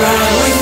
around. are